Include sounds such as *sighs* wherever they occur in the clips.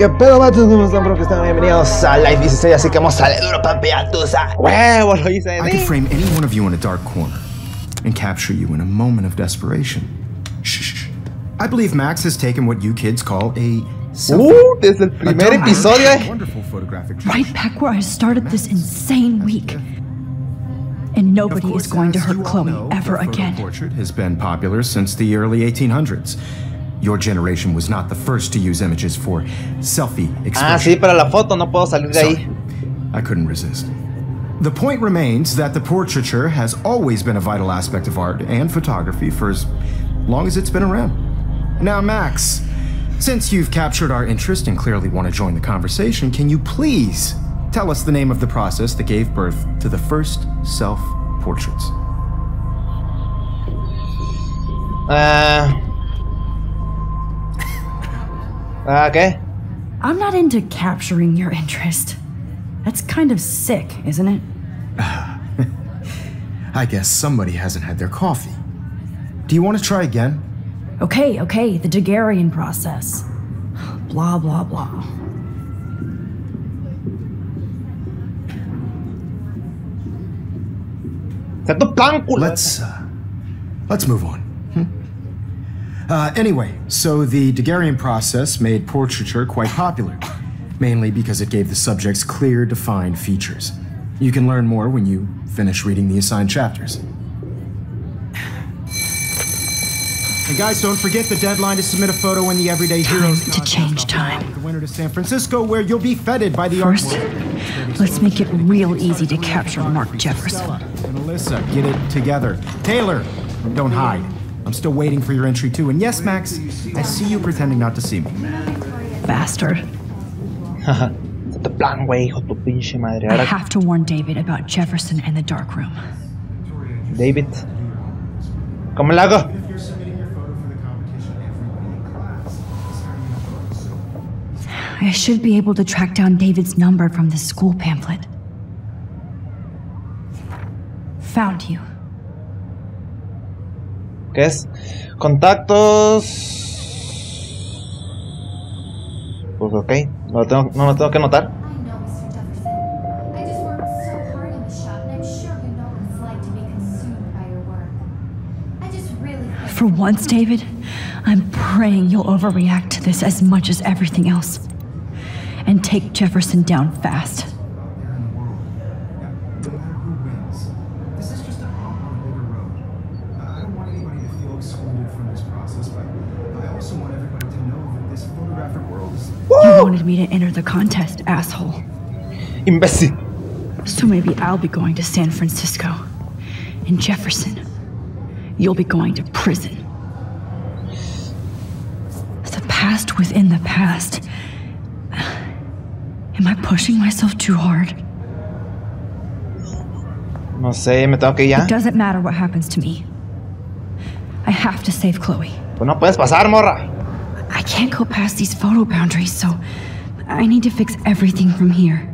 ¿Qué pedo, vatos? ¿Cómo están, bro? Que están bienvenidos a Life 16, así que vamos a darle duro, papi, a tus huevo, lo hice. I could frame any one of you in a dark corner and capture you in a moment of desperation. Shh. shh, shh. I believe Max has taken what you kids call a selfie. Uh, desde el A primer episodio, eh. Right back where I started this insane week. And Of nobody is going to hurt Chloe know, ever the photo again. portrait has been popular since the early 1800s. Your generation was not the first to use images for selfie Ah, sí, para la foto no puedo salir de Sorry, ahí. I couldn't resist. The point remains that the portraiture has always been a vital aspect of art and photography for as long as it's been around. Now, Max, since you've captured our interest and clearly want to join the conversation, can you please tell us the name of the process that gave birth to the first self portraits? Ah. Ah, ¿qué? I'm not into capturing your interest. That's kind of sick, isn't it? *sighs* I guess somebody hasn't had their coffee. Do you want to try again? Okay, okay, the Daguerrean process. Blah, blah, blah. Sé tu plan, culo. Let's uh, let's move on. Uh, anyway, so the Daguerrean process made portraiture quite popular, mainly because it gave the subjects clear, defined features. You can learn more when you finish reading the assigned chapters. And guys, don't forget the deadline to submit a photo in the Everyday Heroes. to change time. The winner to San Francisco, where you'll be feted by the First, let's make it real easy to capture Mark Jefferson. And Alyssa, get it together. Taylor, don't hide. I'm still waiting for your entry too. And yes, Max, I see you pretending not to see me. Bastard. Sé tu plan, güey, hijo de tu pinche madre. I have to warn David about Jefferson and the dark room. David. ¿Cómo le hago? I should be able to track down David's number from the school pamphlet. Found you. ¿Qué es? Contactos. Pues ok, no lo tengo, no lo tengo que anotar. I know, Jefferson. I just worked so hard in the shop, and I'm sure you know what it's like to be consumed by your work. I just really think For once, David, I'm praying you'll overreact to this as much as everything else. And take Jefferson down fast. This is just a hop on a bigger road. I don't want anybody to feel excluded from this process, but I also want everybody to know that this photographic world is You wanted me to enter the contest, asshole. Imbécil. So maybe I'll be going to San Francisco. And Jefferson, you'll be going to prison. The past within the past. Am I pushing myself too hard? No sé, me tengo que ir ya. It doesn't matter what happens to me. I have to save Chloe. Pues no puedes pasar, morra. I can't go past these photo boundaries, so I need to fix everything from here.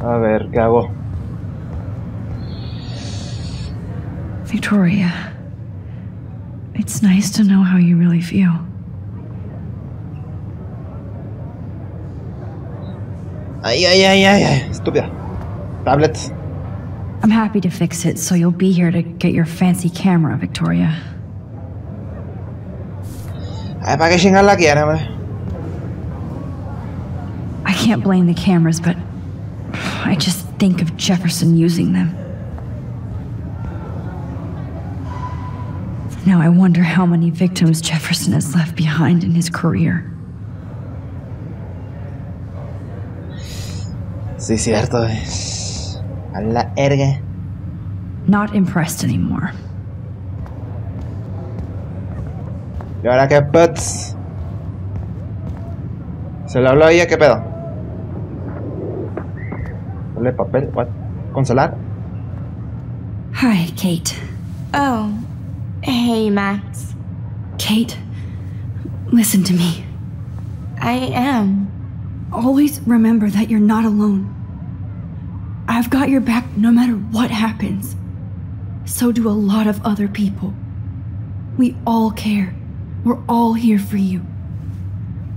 A ver, ¿qué hago? Victoria, it's nice to know how you really feel. Ay, ay, ay, ay, ay. Estúpida. Tablet. I'm happy to fix it, so you'll be here to get your fancy camera, Victoria. Ay, ¿para qué chingar la quiere, hombre? I can't blame the cameras, but I just think of Jefferson using them. Now I wonder how many victims Jefferson has left behind in his career. Sí, cierto. A la erga. Not impressed anymore. ¿Y ahora qué? ¿Se le habló a ella? ¿Qué pedo? ¿Dale papel? ¿What? ¿Consolar? Hi, Kate. Oh, hey, Max. Kate, listen to me. I am. Always remember that you're not alone. I've got your back no matter what happens. So do a lot of other people. We all care. We're all here for you.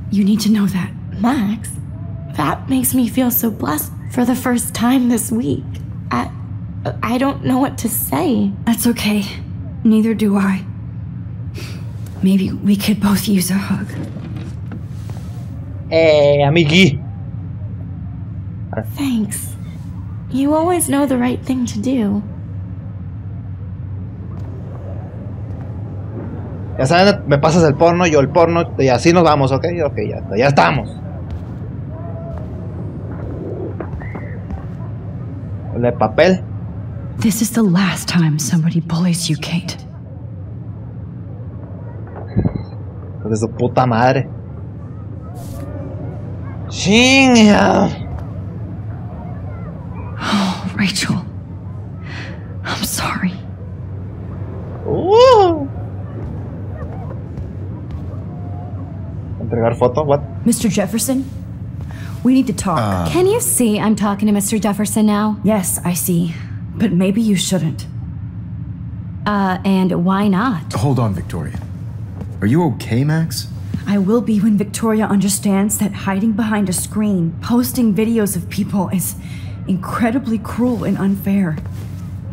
You need to know that. Max, that makes me feel so blessed for the first time this week. I I don't know what to say. That's okay. Neither do I. Maybe we could both use a hug. Eh, amigui. Thanks. You always know the right thing to do. Ya saben, me pasas el porno, yo el porno, y así nos vamos, ¿ok? Ok, ya, ya estamos. El papel. This is the last time somebody bullies you, Kate. De su puta madre. Chinga. Oh, Rachel. I'm sorry. Uh. Entregar foto, what? Mr. Jefferson? We need to talk. Can you see I'm talking to Mr. Jefferson now? yes, I see. But maybe you shouldn't. Uh, and why not? Hold on, Victoria. Are you okay, Max? I will be when Victoria understands that hiding behind a screen, posting videos of people is incredibly cruel and unfair.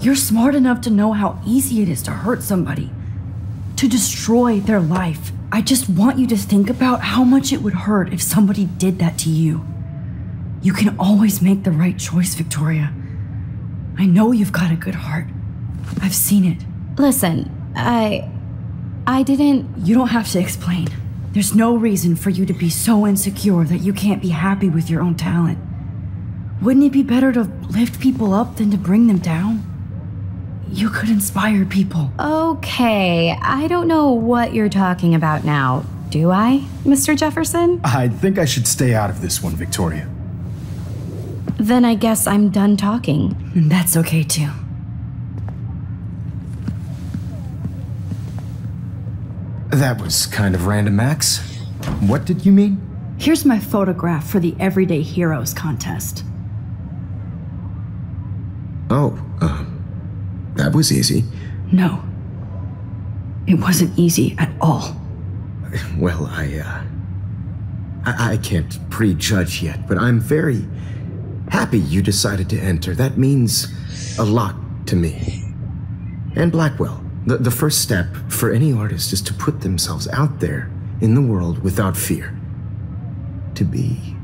You're smart enough to know how easy it is to hurt somebody, to destroy their life. I just want you to think about how much it would hurt if somebody did that to you. You can always make the right choice, Victoria. I know you've got a good heart. I've seen it. Listen, I. I didn't. You don't have to explain. There's no reason for you to be so insecure that you can't be happy with your own talent. Wouldn't it be better to lift people up than to bring them down? You could inspire people. Okay, I don't know what you're talking about now. Do I, Mr. Jefferson? I think I should stay out of this one, Victoria. Then I guess I'm done talking. And that's okay too. That was kind of random, Max. What did you mean? Here's my photograph for the Everyday Heroes contest. Oh, uh, that was easy. No. It wasn't easy at all. Well, I, uh. I, I can't prejudge yet, but I'm very happy you decided to enter. That means a lot to me. And Blackwell. The, the first step for any artist is to put themselves out there in the world without fear. To be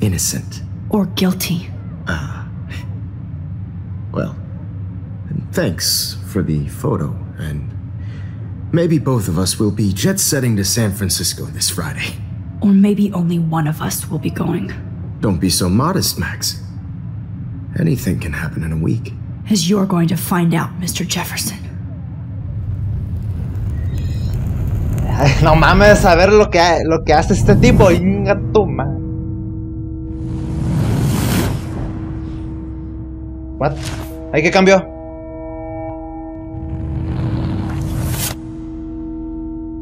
innocent. Or guilty. Ah. Well, thanks for the photo, and maybe both of us will be jet setting to San Francisco this Friday. Or maybe only one of us will be going. Don't be so modest, Max. Anything can happen in a week. As you're going to find out, Mr. Jefferson. Ay, no mames, a ver lo que, lo que hace este tipo. Inga. What? ¿Ay qué cambió?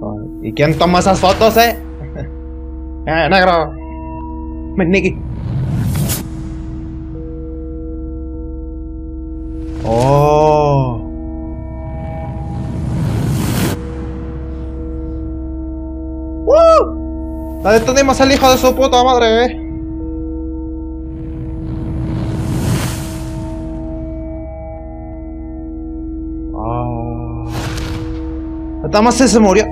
Oh, ¿Y quién toma esas fotos, eh? *laughs* eh, negro. Me Nicky. Oh. ¡Woo! La detenimos al hijo de su puta madre, eh. Ah. Nada más se murió.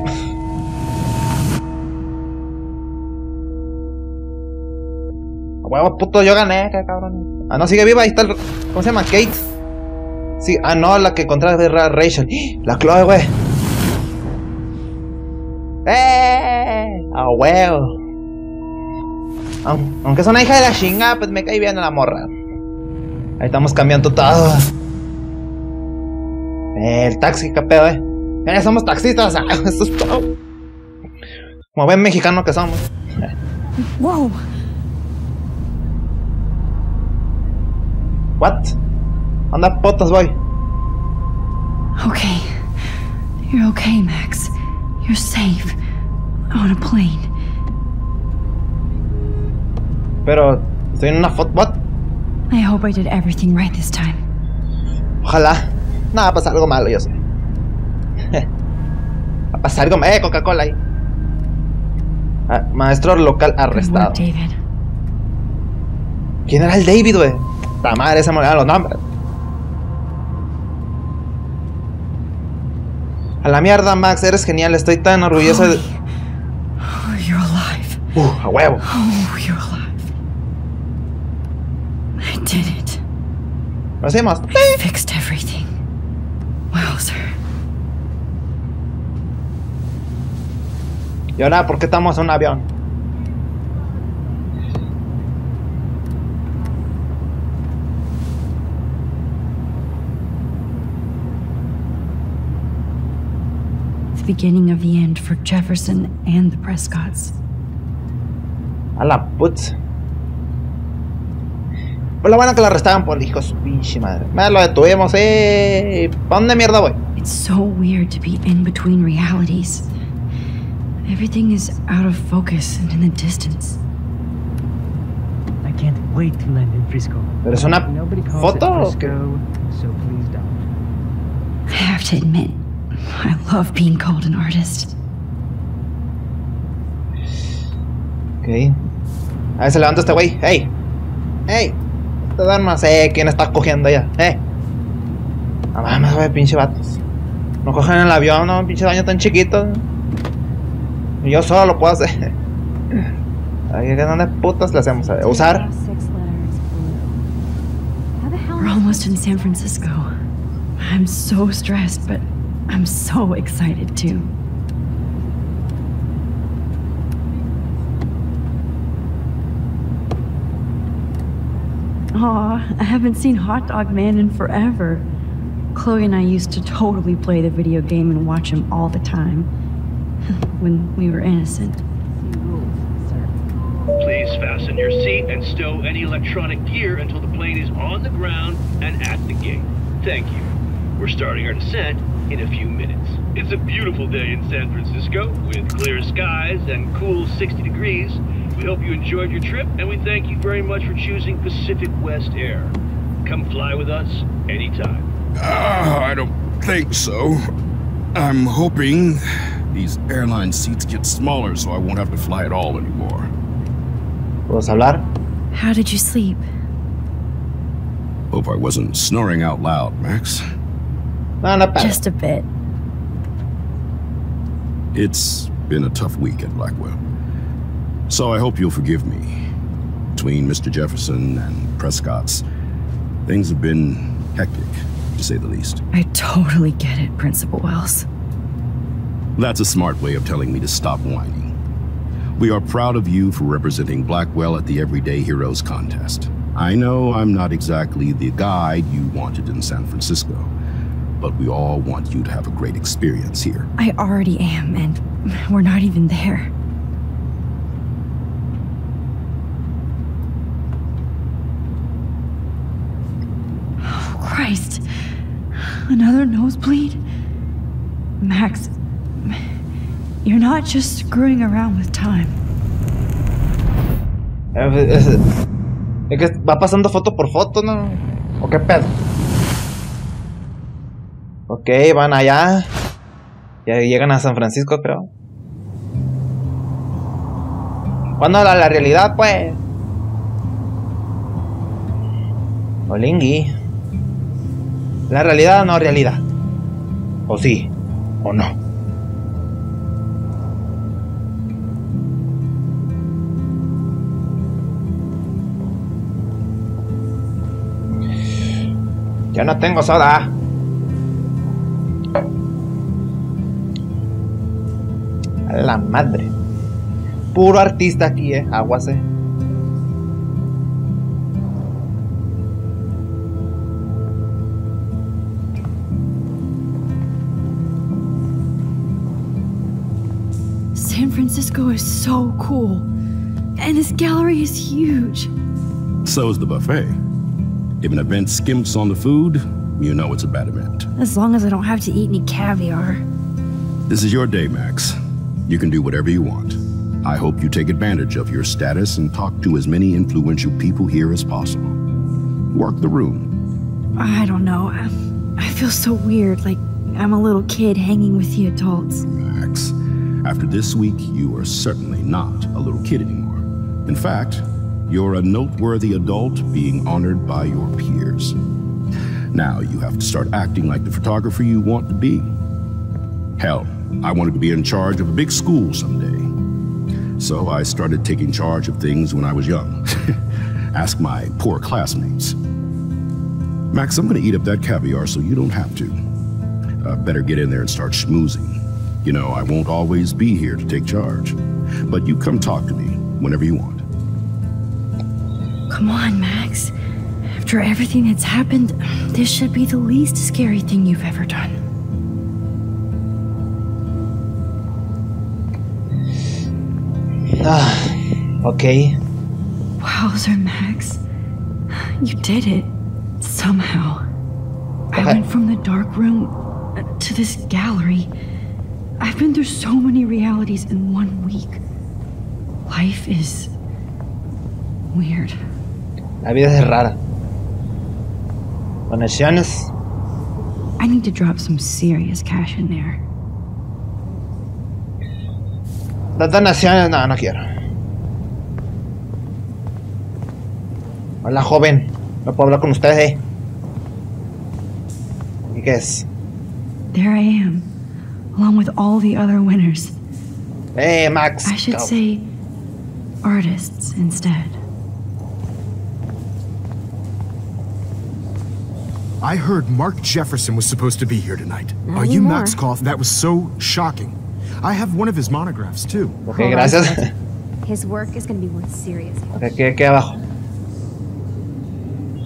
Huevo, puto, yo gané, cabrón. Ah, no, sigue viva, ahí está el... ¿Cómo se llama? Kate. Sí, ah, no, la que contra de Ra- Rachel. La Chloe, güey. ¡Eh! ¡A huevo! Aun- Aunque es una hija de la chinga, pues me cae bien la morra. Ahí estamos cambiando todo. El taxi, qué eh. Eh, somos taxistas, *laughs* ah, eso es todo. Como buen mexicano que somos. Whoa! What? Anda potas, voy. Okay. You're okay, Max. You're safe. On a plane. Pero estoy en una foto. What? I hope I did everything right this time. Ojalá. No, va a pasar algo malo, yo sé. *laughs* va a pasar algo malo. Eh, Coca-Cola ahí. Ah, maestro local arrestado. work, David. ¿Quién era el David, güey? La madre se me olvidaron los nombres. A la mierda, Max, eres genial. Estoy tan orgulloso de. Oh, you're alive. Uh, a huevo. Oh, you're alive. I did it. Lo hacemos. I fixed everything. Well, sir. Y ahora, ¿por qué estamos en un avión? The beginning of the end for Jefferson and the Prescotts. A la putz. Pues lo bueno que lo arrestaban por hijo de su pinche madre. Me lo detuvimos, eh. ¿Pa' dónde mierda voy? It's so weird to be in between realities. Everything is out of focus and in the distance. I can't wait to land in Frisco. ¿Pero es una foto Frisco, so please don't. I have to admit, I love being called an artist. Ok. A ver, se levanta este güey. ¡Ey! ¡Ey! Te duermas. ¡Eh! ¿Quién está cogiendo ya? ¡Eh! No mames, güey, pinche vatos. No cogen en el avión, no, pinche baño tan chiquito. Y yo solo lo puedo hacer. *laughs* Ay, ¿qué dónde putas le hacemos? A Usar. We're almost in San Francisco. I'm so stressed, but I'm so excited too. Aw, I haven't seen Hawt Dawg Man in forever. Chloe and I used to totally play the video game and watch him all the time. *laughs* when we were innocent. Please fasten your seat and stow any electronic gear until the plane is on the ground and at the gate. Thank you. We're starting our descent in a few minutes. It's a beautiful day in San Francisco with clear skies and cool 60 degrees. We hope you enjoyed your trip and we thank you very much for choosing Pacific West Air. Come fly with us anytime. Uh, I don't think so. I'm hoping these airline seats get smaller so I won't have to fly at all anymore. ¿Puedes hablar? How did you sleep? Hope I wasn't snoring out loud, Max. No, no, para. Just a bit. It's been a tough week at Blackwell. So I hope you'll forgive me. Between Mr. Jefferson and Prescott's, things have been hectic, to say the least. I totally get it, Principal Wells. That's a smart way of telling me to stop whining. We are proud of you for representing Blackwell at the Everyday Heroes contest. I know I'm not exactly the guide you wanted in San Francisco, but we all want you to have a great experience here. I already am, and we're not even there. Oh, Christ. Another nosebleed? Max, you're not just screwing around with time. Eh, Es, es que va pasando foto por foto, ¿no? ¿O qué pedo? Ok, van allá. Ya llegan a San Francisco, creo. ¿Cuándo la, la realidad, pues? Olingui. La realidad o no realidad. O sí, o no. Yo no tengo soda. La madre. Puro artista aquí, eh. Aguase. San Francisco is so cool. And this gallery is huge. So is the buffet. If an event skimps on the food, you know it's a bad event. As long as I don't have to eat any caviar. This is your day, Max. You can do whatever you want. I hope you take advantage of your status and talk to as many influential people here as possible. Work the room. I don't know. I, I feel so weird, like I'm a little kid hanging with the adults. Max, After this week, you are certainly not a little kid anymore. In fact, you're a noteworthy adult being honored by your peers. Now you have to start acting like the photographer you want to be. Hell, I wanted to be in charge of a big school someday. So I started taking charge of things when I was young. *laughs* Ask my poor classmates. Max, I'm gonna eat up that caviar so you don't have to. Uh, better get in there and start schmoozing. You know, I won't always be here to take charge. But you come talk to me whenever you want. Come on, Max. After everything that's happened, this should be the least scary thing you've ever done. Ah, ok. Wowzer, Max. You did it. Somehow. I went from the dark room uh, to this gallery. I've been through so many realities in one week. Life is. weird. La vida es rara. Conexiones. I need to drop some serious cash in there. Las donaciones, no, no quiero. Hola, joven. No puedo hablar con usted, eh. ¿Y qué es? There I am, along with all the other winners. Hey, Max. I should go. say artists instead. I heard Mark Jefferson was supposed to be here tonight. Are you. Max Koff? That was so shocking. I have one of his monographs too. Ok, oh, gracias. *laughs* His work is going to be worth serious. ok, aquí, aquí abajo.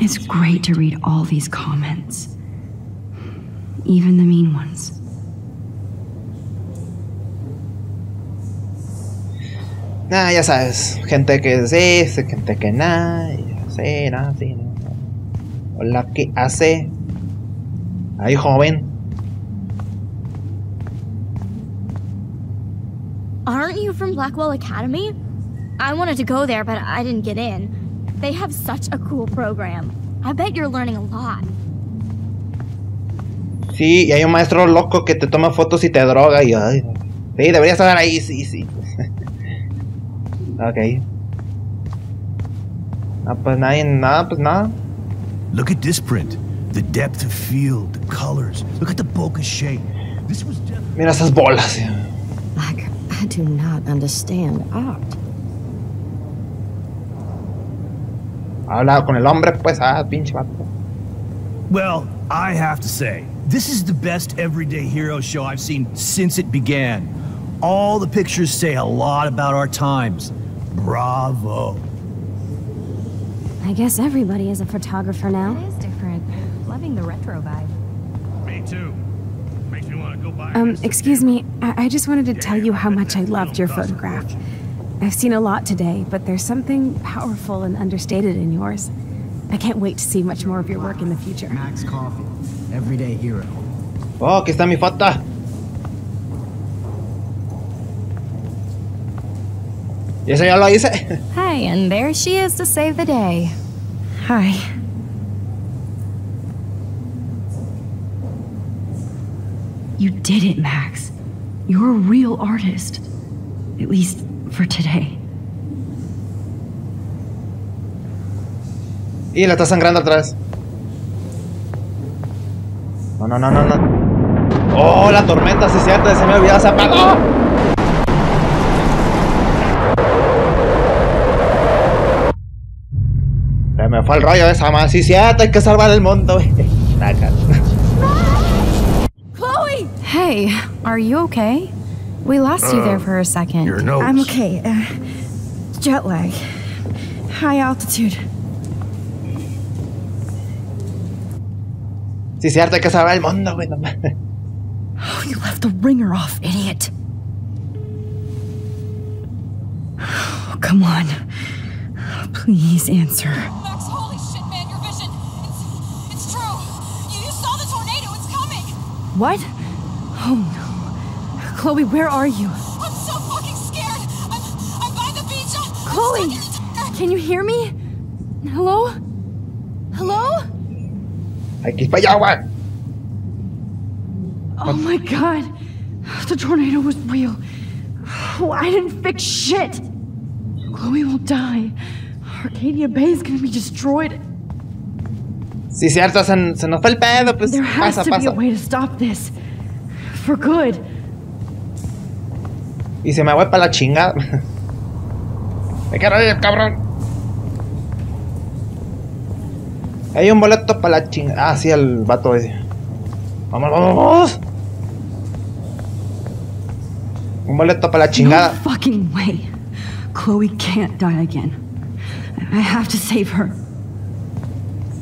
It's great to read all these comments, even the mean ones. Nah, ya sabes. Gente que sí, gente que nada. Sí, nada, sí, no. Hola, ¿qué hace? Ahí, joven. Aren't you from Blackwell Academy? I wanted to go there, but I didn't get in. They have such a cool program. I bet you're learning a lot. Sí, y hay un maestro loco que te toma fotos y te droga y ay, sí, deberías estar ahí, sí, sí. *laughs* ok. Ah, pues nadie, nada, pues nada. Look at this print. The depth of field, the colors. Look at the bokeh shape. This was definitely. Mira esas bolas. Like, I do not understand art. Habla con el hombre, pues, ah, pinche vato. Well, I have to say, this is the best everyday hero show I've seen since it began. All the pictures say a lot about our times. Bravo. I guess everybody is a photographer now. It is different. Loving the retro vibe. Me too. Makes me want to go buy. Um, excuse me. I, I just wanted to tell you how much I loved your photograph. I've seen a lot today, but there's something powerful and understated in yours. I can't wait to see much more of your work in the future. Max Caulfield, everyday hero. Oh, aquí está mi foto. Y eso ya lo hice. Hey, and there she is to save the day. Hi. You did it, Max. You're a real artist. At least for today. Y la está sangrando vez. No, no, no, no, no. Oh, la tormenta, sí es cierto, se me olvidó, se apagó. Se me fue el rollo de esa más, sí cierto, hay que salvar el mundo. *laughs* Saca. Chloe! Hey, are you okay? We lost you there for a second. Your nose. I'm okay. Uh, jet lag. High altitude. Sí cierto, hay que salvar el mundo, güey. Oh, you left the ringer off, idiot. Oh, come on. Please answer. Max, holy shit, man, your vision. It's, it's true. You, you saw the tornado. It's coming. What? Oh no. Chloe, where are you? I'm so fucking scared. I'm, I'm by the beach. I'm Chloe! stuck in a- Can you hear me? Hello? Hello? Hay que ir para allá, güey. Oh my god. The tornado was real. Oh, I didn't fix shit. Chloe will die. Arcadia Bay is gonna be destroyed. Sí, cierto, se, se nos fue el pedo, pues There has pasa, to be a way to stop this. For good. Y se me voy para la chingada. Me quiero ir, cabrón. Hay un boleto para la chingada. Ah, sí, el vato ese. Vamos, vamos, vamos. Un boleto para la chingada. No fucking way. Chloe can't die again. I have to save her.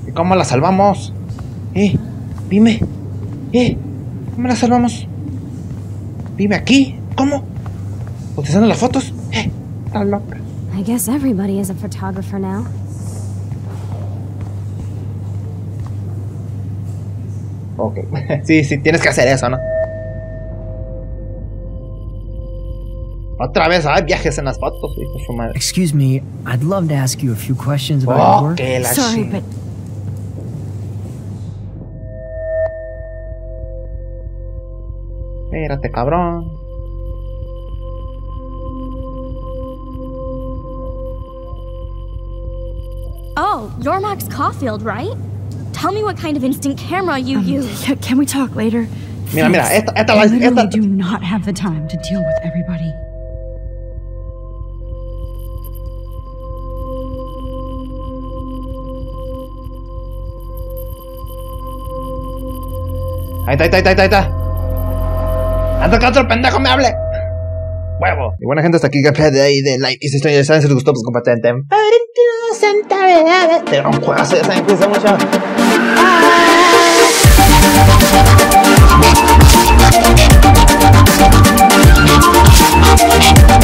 ¿Y cómo la salvamos? Eh, dime. Eh, ¿cómo la salvamos? Dime aquí. ¿Cómo? ¿Utilizando las fotos? Eh, está loca. I guess everybody is a photographer now. Ok. *laughs* sí, sí, tienes que hacer eso, ¿no? Otra vez, hay viajes en las fotos, hijo de su madre. Excuse me, I'd love to ask you a few questions about Oh, your work. Sorry, but Espérate, cabrón. Oh, you're Max Caulfield, right? Tell me what kind of instant camera you um, use. can we talk later? Mira, mira, esta, esta, I va- literally esta, do not have the time to deal with everybody. Ahí está, ahí está, ahí está, ahí está. Antes que otro pendejo me hable. Huevo. Y buena gente, hasta aquí que de ahí de like. Y si estoy, ya saben, si les gustó, pues completamente. Pero un juegazo, ya saben, cuídense mucho. You.